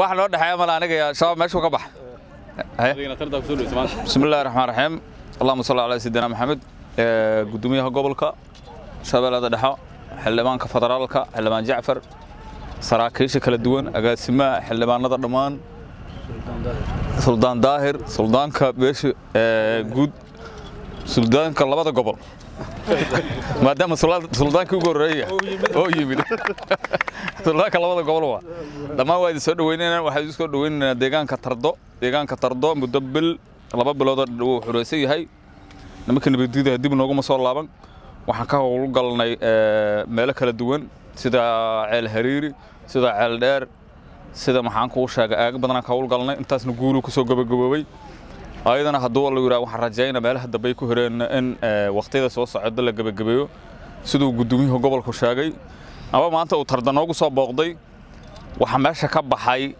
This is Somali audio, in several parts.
wax noo dhexeeya male aniga iyo shabaab meeshuu ka baxa bismi illahi raxmaan raxiim allahuma salli calaa sayidina maxamed gudoomiyaha gobolka shabeellada dhexo xildhibaanka federaalka xildhibaan jacfar saraakiisha kala duwan agaasimaha xildhibaanada dhammaan. Suldaan daahir. Suldaanka beesha guud suldaanka labada gobol. Maadaama suldaankii ugu horreeya oo yimid. Suldaanka labada gobol waa. Dhammaan waa idin soo dhaweynayna waxaa idin soo deegaanka tardo. Deegaanka tardo muddo bil laba biloodoo wuu xuraysan yahay. Nimanka nabadgeda dib nooguma soo laaban. Waxaan ka howlgalnay meelo kala duwan sida ceel hariiri sida ceel dheer sida maxaan kuu sheegay aaga badanaan ka howlgalnay intaasna guuluu ku soo gabagaboobay ayadana hadduu la yidhaha waxaan rajayna meelaha dambe ku horeen in waqtiyada soo socda la gebagabeeyo siduu gudoomiyuhu gobolku sheegay ama maanta uu tarda noogu soo booqday. Waxaa meesha ka baxay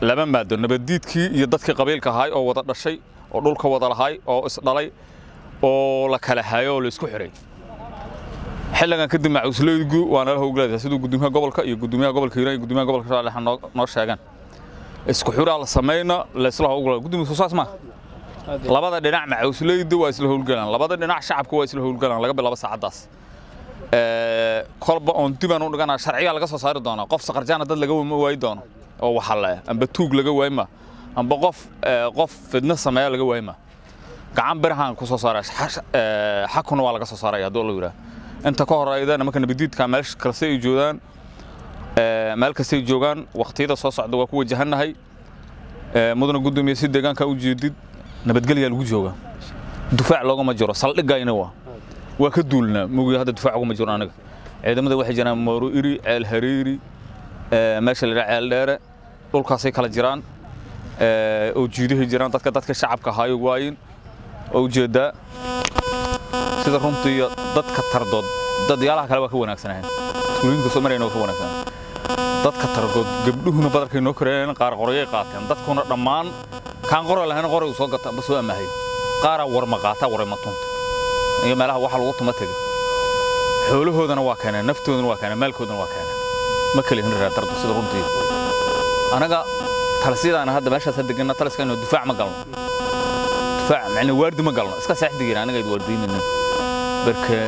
laba maado nabaddiidkii iyo dadkii qabiilka ahay oo wada dhashay oo dhulka wada lahay oo isdhalay oo la kala hayo oo la isku xiray. Xilligan kadib macuusleygu waa nala howgleedahay siduu gudoomiyaha gobolka iyo gudoomiyaha gobolka hiiraan iyo gudoomiyaha gobolka shabeelle noo sheegaan isku xiraa la samayna la isla gudoomiya soo saas maaha labada dhinac macuusleyda waa isla howlgalaan. Labada dhinac shacabka waa isla howlgalaan laga bilaabo saacaddaas. Kolba oon dibaan u dhiganaa sharciyaa laga soo saari doonaa qof saqarjaana dad laga waayi doono oo waxale amba tuug laga waayma amba qof qof fidno sameeya laga waayma gacan birahaan ku saara xakuna waa laga soo saaraya hadduu la yidhaah inta ka horeyda nimanka nabadiidka meel kaste ay joogaan meel kaste ay joogaan waqtiyada soo socda waa ku wajahannahay mudana gudoomiye si deegaanka u jeedid nabadgelyaa lagu jooga. Dufaac loogama jiro saldhigayna waa. Waa ka duulnaa mugi hadda dufaac ugama jiro aniga ciidamada waxay jiraan mooro iri ceel hariiri meesha la ceel dheere dhulkaasay kala jiraan. Oo jiidahay jiraan dadka dadka shacabka ahaayo waayin. Oo u jeedaa sida runtii dadka tardood dadyaalaha kale waa ka wanaagsanahay tuulooyinka soo marayna waa ka wanaagsanaa dadka tardood gabdhuhuna badarkay noo korayeen qaar qorayay qaateen. Dadkuna dhammaan kaan qoray lahayn qoray uu soo gata amba soo amaahay qaaraa warma qaataa waray ma tunta iyo meelaha waxa lagu tuma tegay xoolahoodana waa keeneen naftoodana waa keeneen maalkoodana waa keeneen. Ma kala hin raa tardo sida runtii. Anaga talsidaana hadda meeshaas deganna taliskaynu difaac ma galno. Difaac macna waardi ma galno. Iska saaxdigiina anaga ay waardiinayna barka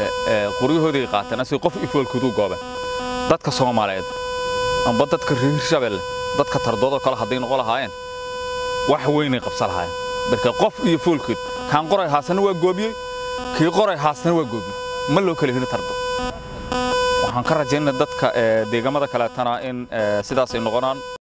qoryahooday qaateen asii qof ifoolkoodu goobeen dadka soomaaliyeed amba dadka reer shabeelle dadka tardoodoo kale hadday noqon lahaayeen wax weynay qabsa lahaayeen. Barka qof iyo foolkood kaan qoray haasana waa goobiyey kii qoray haasana waa goobiyey. Ma loo kala heli tardo. Waxaan ka rajaynaa dadka deegaamada kaleetana in sidaas ay noqonaan